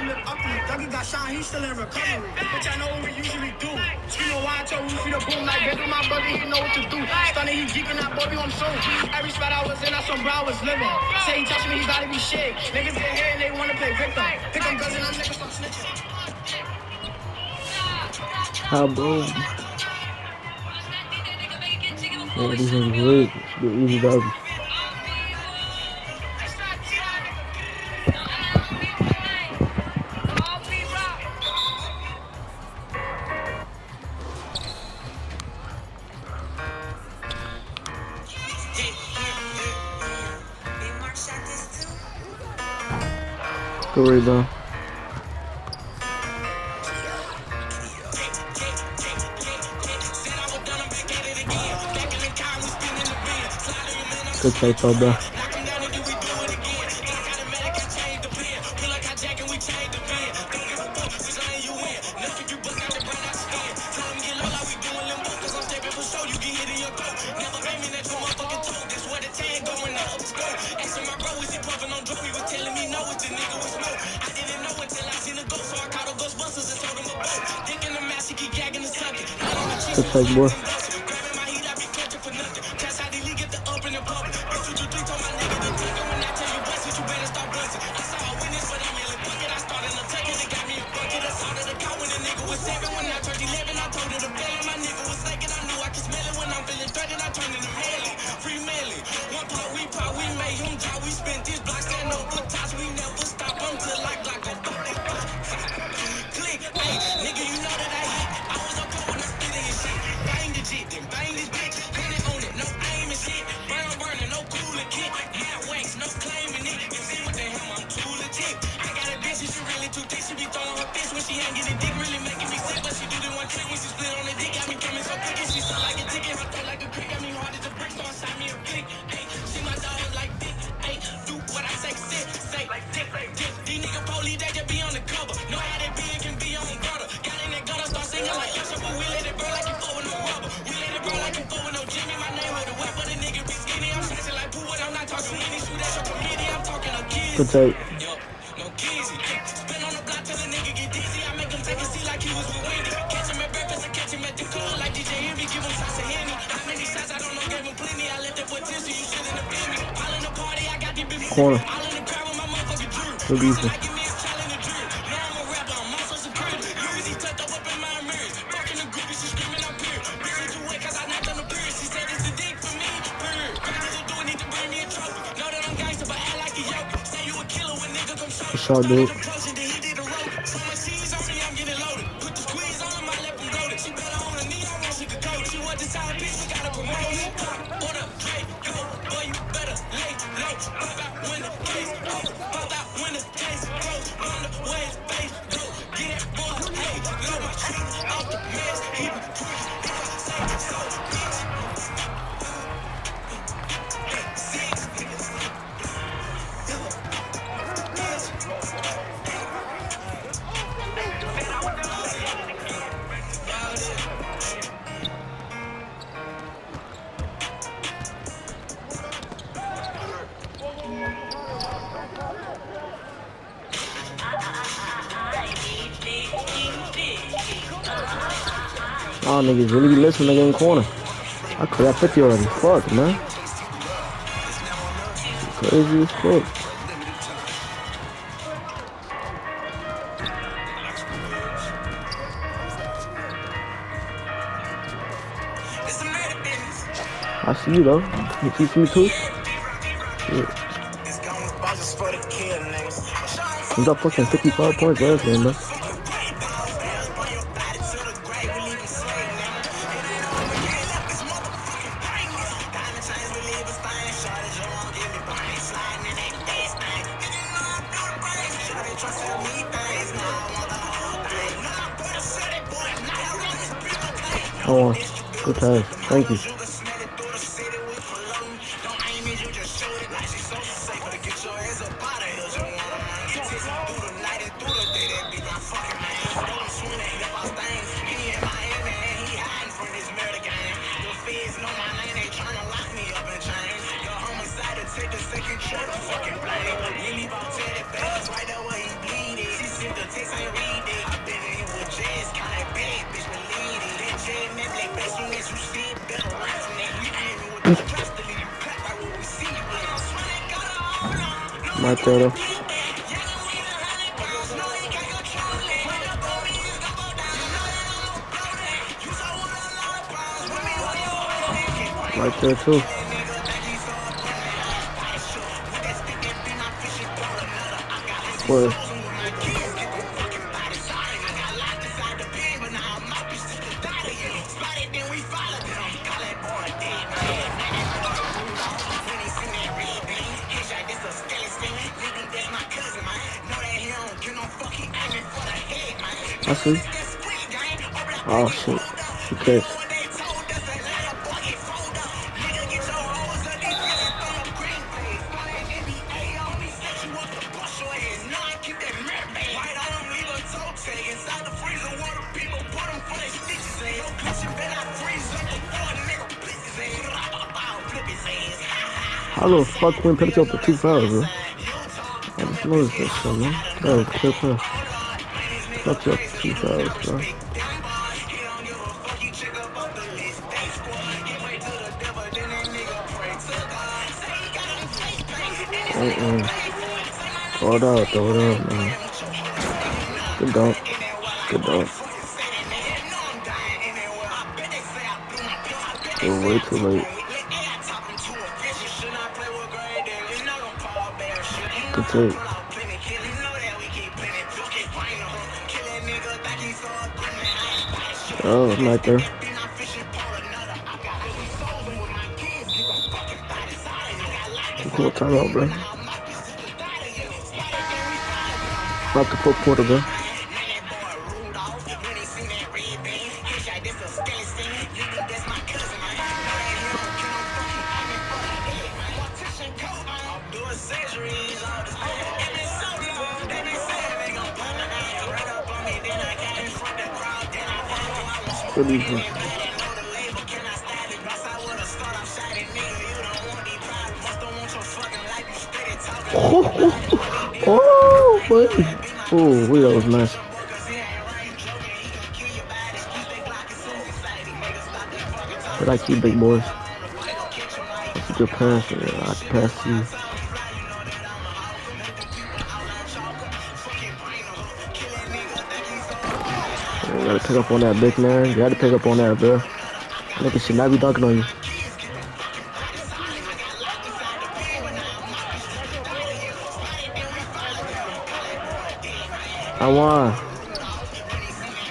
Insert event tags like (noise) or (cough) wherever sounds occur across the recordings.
she look ugly. Dougie got shot, he still in recovery. Bitch, I know what we usually do. You know why I told Rufy the boom like Big my brother, he know what to do. Stunning, he geeking that boy, I'm so Every spot I was in, I saw bro was living. Say he touched me, he gotta be shit. Niggas get here and they wanna play victim. Pick them guns and them niggas stop snitching. How boom. Yeah, these niggas lit. Should easy doggy. Good rebound. Good play, though, bro. Good take. Corner. Good easy. Shot, dude. Y'all niggas really be listening in the corner. I could have 50 already. Fuck, man. Crazy as fuck. I see you though. You see me too? Shit. We got fucking 55 points last game, bro. On. Good pass. Thank you. I see. Oh shit. She catch. Fuck picked up the two fouls, bro? I just noticed that shit, man. That was clear up the two bro. Mm-mm. Throw it out, throw it out, man. Good dunk. Good dunk. You're way too late. Good. Oh, I'm right there. Cool timeout, bro. About the fourth quarter, bro. Good defense. Oh, oh, buddy. Oh, that was nice. I like you, big boys. That's a good pass. I can pass to you. Gotta pick up on that, big man. You gotta pick up on that, bro. Nigga should not be dunking on you. I won.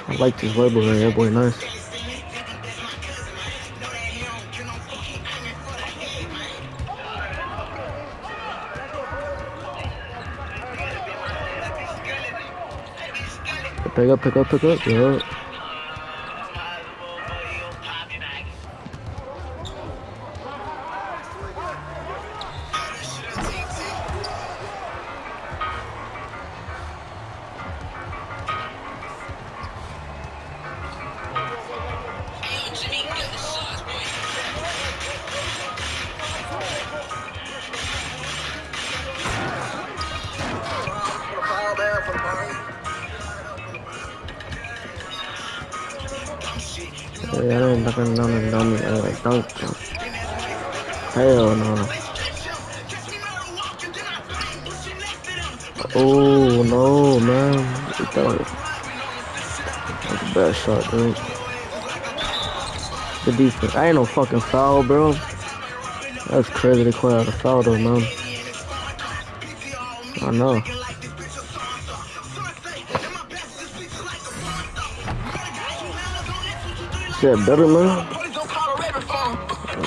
I like this label here, boy. Nice. Pick up, pick up, pick up. Yeah. That's a bad shot, dude. Good defense. I ain't no fucking foul, bro. That's crazy they call out a foul though, man. I know. Shit, better man. Police don't call a rabbit phone.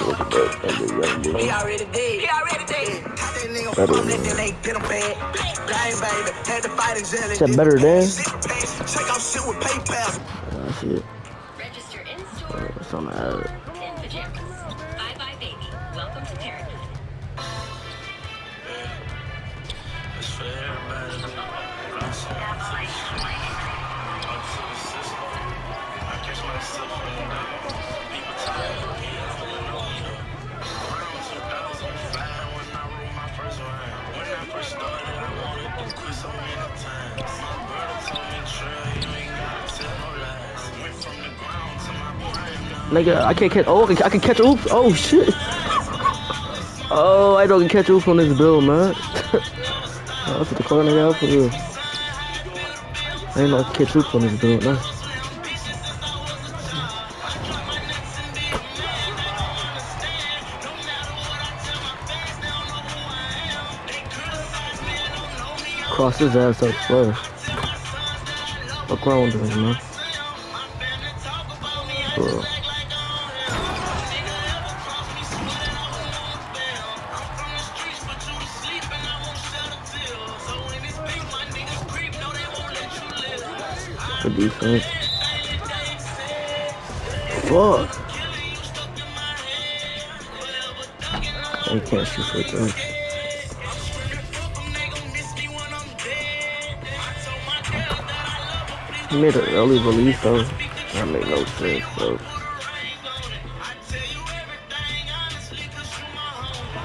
Look at that, that big young He already dead. He already dead. Caught that nigga Better than that России. Nigga, uh, I can't catch. Oh, I can catch oops. Oh shit. Oh, I don't catch oops on this bill, man. I was at the corner nigga for real. Ain't no catch oops on this dude, no. Cross his ass up first. Fuck wrong with him, man? I can't shoot for that. He made an early release though. That made no sense, bro.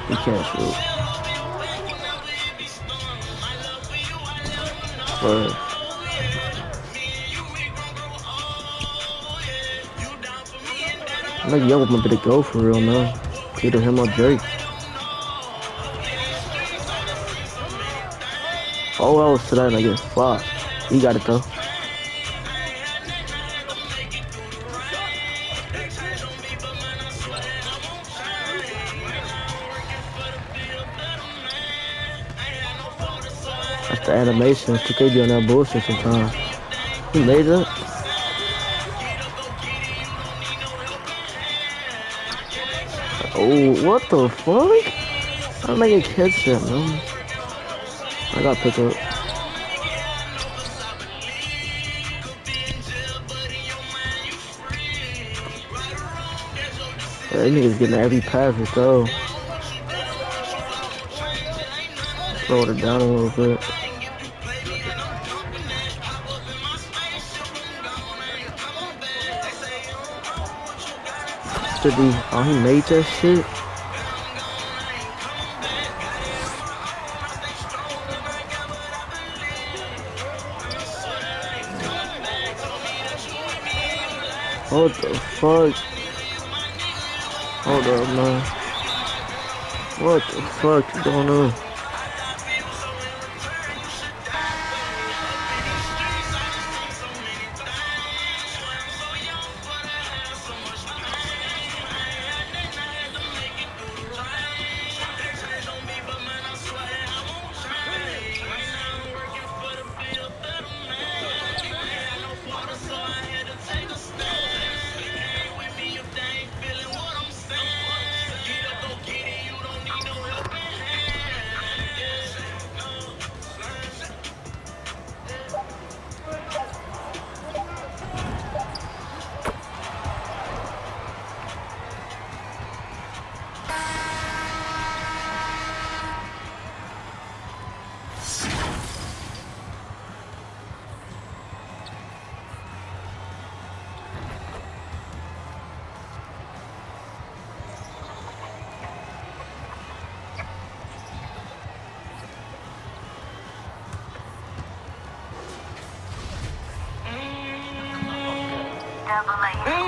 He can't shoot. But I think Yo wanted to go for real now. Either him or Drake. Oh, else today, I get fucked. He got it though. That's the animations. 2K be on that bullshit sometimes. He that. Oh, what the fuck? I'm making catch that, man. I got pick up. That nigga's getting every pass or so. Slow it down a little bit. Should be. Oh, he made that shit. What the fuck? Hold up, man. What the fuck going on? Play.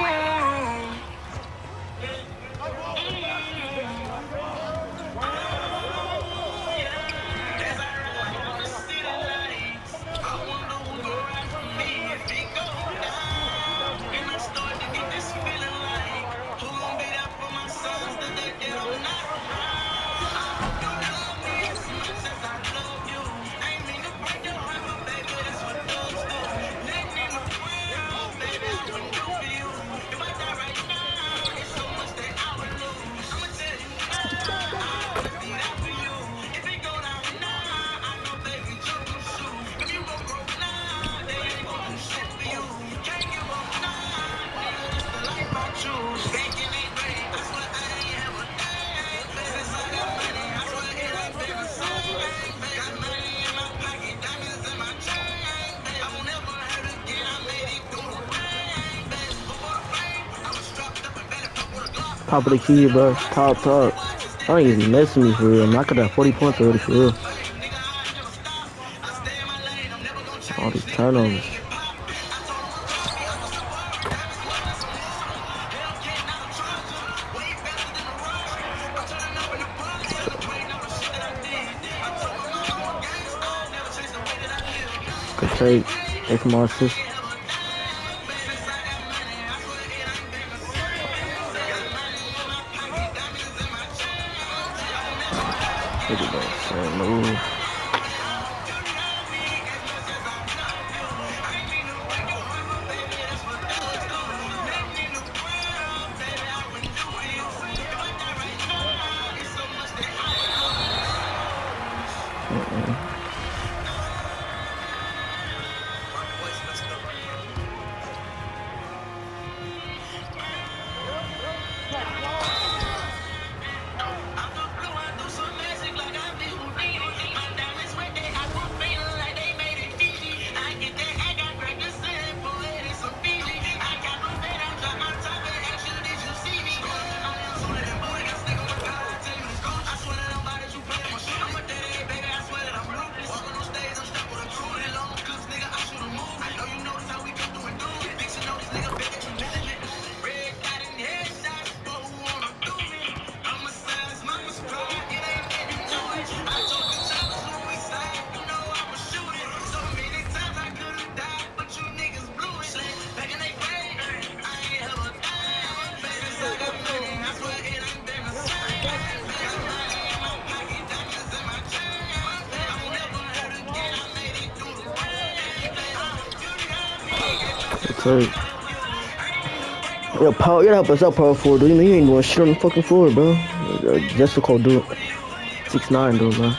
Top of the key, bro. Top, top. I ain't even messing me for real. Knock at that 40 points already for real. All these turnovers. Good take. For my assist. Look at that move. Take. Yo, Paul, you gotta help us out, Power Four, dude. You ain't doing shit on the fucking floor, bro. Uh, Jessica called do. Six nine, dude, man.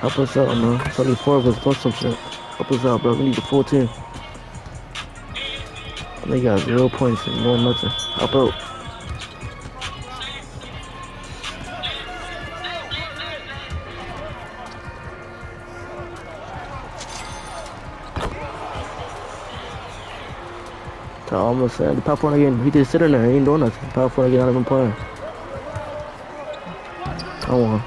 Help us out, man. It's only four of us plus some shit. Help us out, bro. We need the full team. They got zero points and no nothing. Help out. I almost said the power forward again. He just sitting there. He ain't doing nothing. Forward again, not even playing. Come on.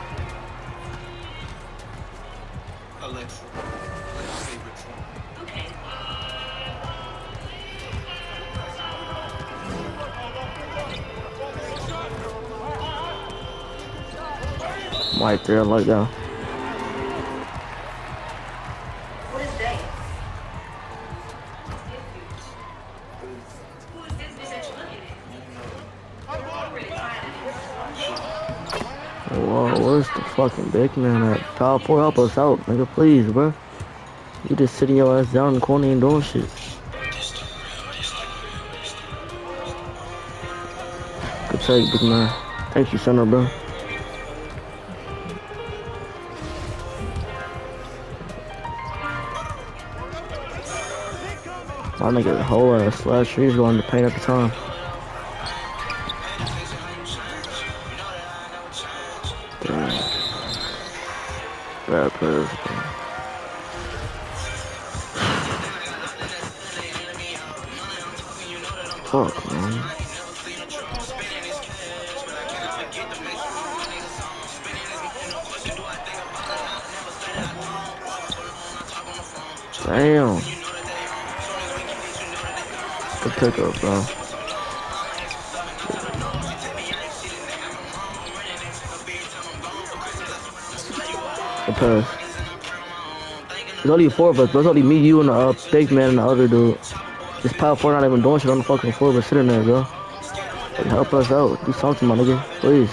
Okay. Right there, like. Fucking big man? Power four, help us out, nigga, please, bro. You just sitting your ass down in the corner and doing shit. Good take, big man. Thank you, center, bro. My nigga, whole ass slash, he's going to paint at the time. Pickup, bro. Good pass. There's only four of us, but it's only me, you, and the uh, big man and the other dude. This power four not even doing shit on the fucking floor, but sitting there, bro. Like, help us out. Do something, my nigga. Please.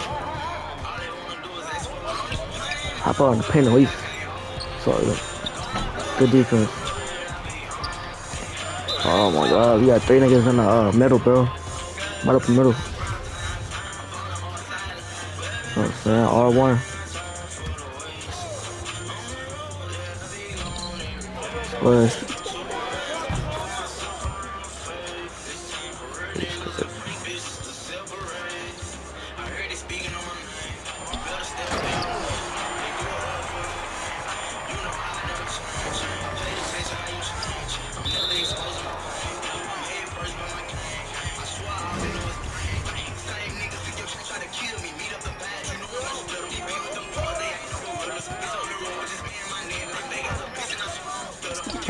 Hop in the paint at least. Sorry. Good defense. Oh my god, we got three niggas in the uh, middle, bro. Right up the middle. You know what I'm saying? R1. Splash.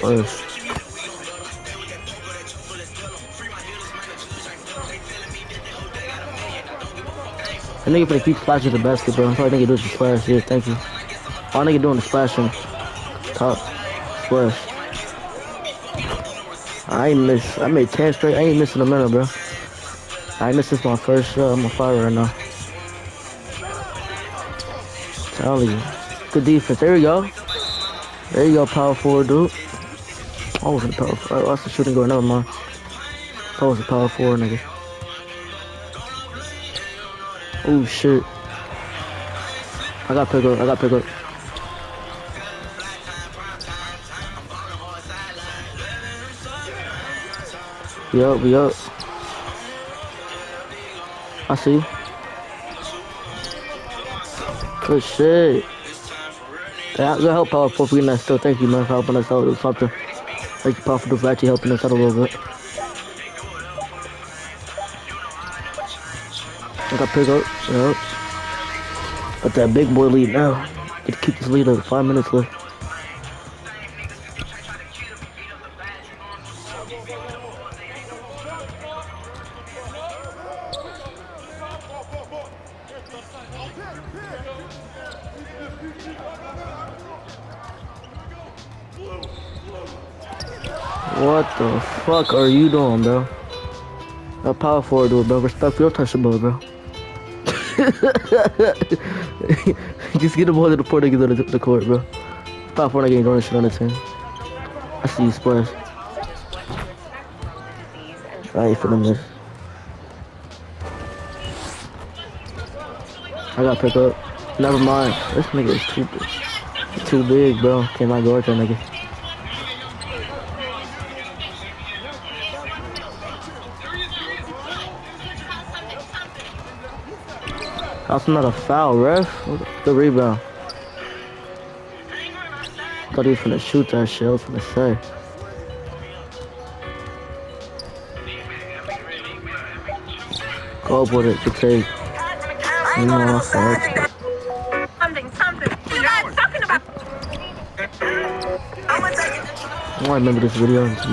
Splash. That nigga finna keep splashing the basket, bro. That's all that nigga just splash. Yeah, thank you. All nigga doing is splashing. Top. Splash. I ain't miss. I made 10 straight. I ain't missing a minute, bro. I ain't missing my first shot. I'm on fire right now. Telling you. Good defense. There you go. There you go, power forward, dude. I wasn't power four. I That's the shooting guard. Never mind. That was a power four, nigga. Oh, shit. I got pick up. I got pick up. We up, we up. I see. you. Good shit. Yeah, good help, Power for getting that still. Thank you, man, for helping us out with something. You, Powerful, for actually helping us out a little bit. I got up. Yep. Got that big boy lead now. Get to keep this lead up. Five minutes left. Fuck are you doing, bro? A power forward, dude, bro. Respect your touch the ball, bro. (laughs) Just get the ball to the port and get to the, the court, bro. Power forward, not getting doing shit on the team. I see you, splash. I ain't finna miss. I gotta pick up. Never mind. This nigga is too big. Too big, bro. Can't not guard that nigga. That's not a foul, ref. The rebound. Thought he was finna shoot that shit. I was finna say. Go up with it. Good take. You know. What you? I'm gonna it. I remember this video. It's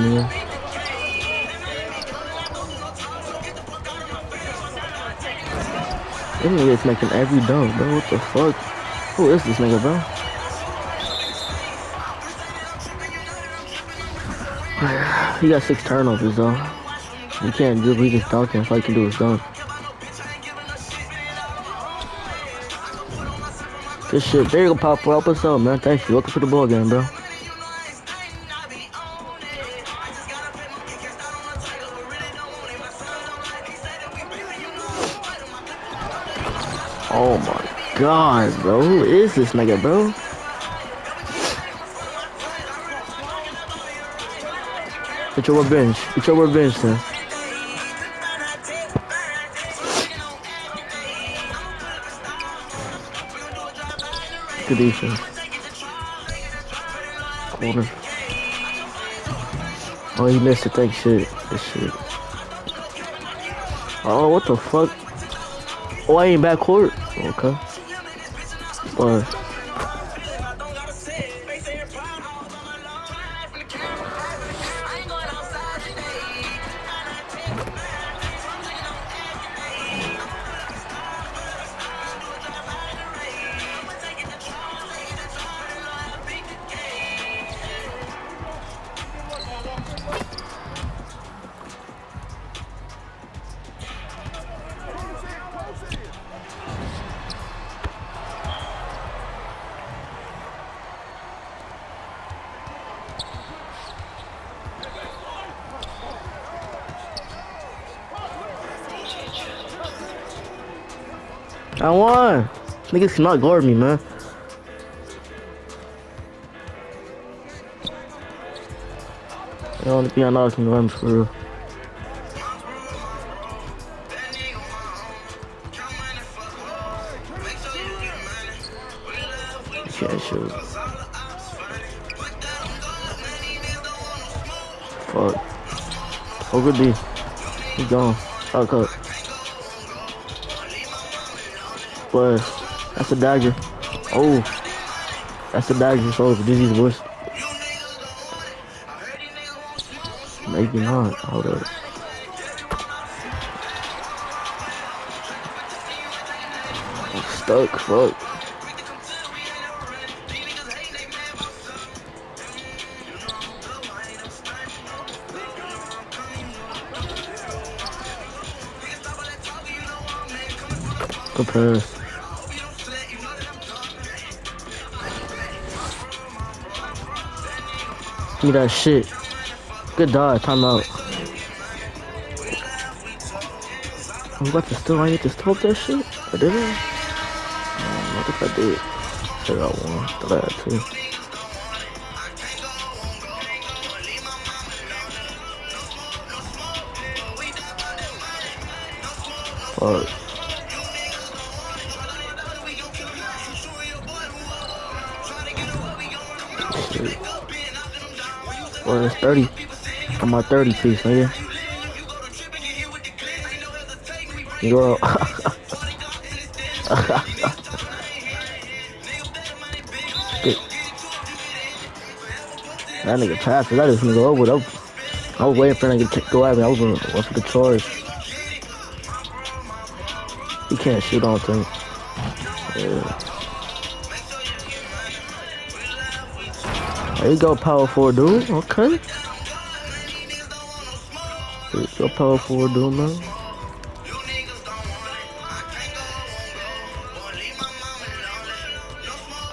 This nigga is making every dunk, bro. What the fuck? Who is this nigga, bro? (sighs) He got six turnovers, though. You can't do, we just dunking. All you can do is dunk. This shit. There you go, Pop. Help us out, man. Thank you. Welcome to the ball game, bro. God, bro. Who is this nigga, bro? Get your revenge. Get your revenge, then. Good defense. Corner. Oh, he missed it. Thank shit. Good shit. Oh, what the fuck? Oh, I ain't back court. Okay. 嗯。Niggas cannot guard me, man. I don't want to be on can guard for real. Can't. Fuck. Oh, good D. He's gone. Shot cut. But that's a Dodger. Oh. That's a Dodger, so it's Dizzy's voice. Maybe not. Hold up. I'm stuck, fuck. Go pass. Me that shit. Good dodge, timeout. I'm about to steal. I need to stop that shit. I did it. Um, what if I did? I got one. Thought I had two. Fuck. Well, it's 30. On my 30 piece, nigga. Shit. (laughs) That nigga passed. Is gonna go over. That, I was waiting for him to go at me. I was gonna what's the charge. He can't shoot on thing. Yeah. There you go, power forward, dude. Okay. There you go, power forward, dude, man.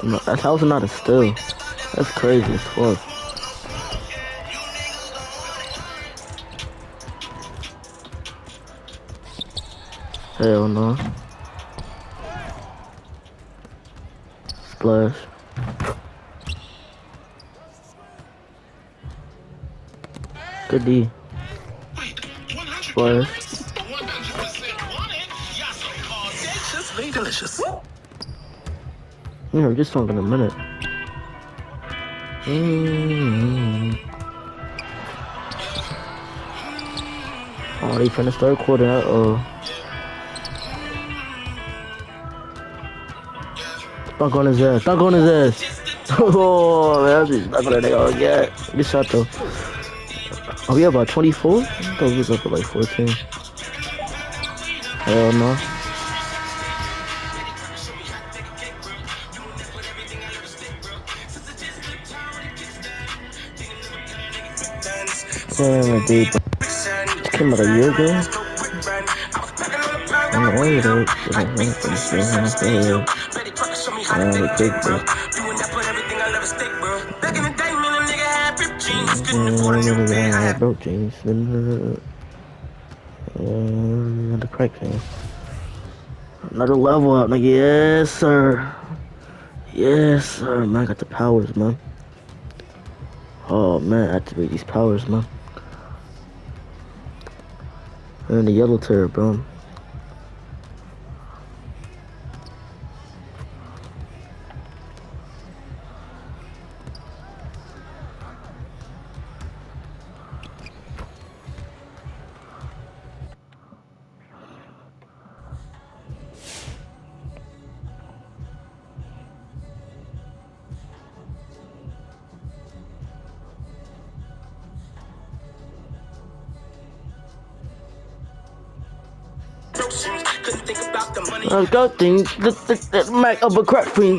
No, that's how not a steal. That's crazy as fuck. Hell no. Splash. Good D. Splash. delicious. You know, just song in a minute. Mm. Oh, they finished third quarter. Uh oh. Dunk on his ass. Dunk on his ass. (laughs) Oh, man. I just dunk on that nigga. Good shot, though. Are we about 24? I thought we was up at like 14. Hell no. Damn, dude. This came out a year ago. I'm not worried though. Shit, I'm gonna finish this one after here. Yeah, the big bro. Yeah, I broke jeans. And, uh, uh, the crack thing. Another level up, nigga. Yes, sir. Yes, sir. Man, I got the powers, man. Oh, man, activate these powers, man. And the yellow turret, bro. Go, thing. The, the, the Mac upper crack fiend.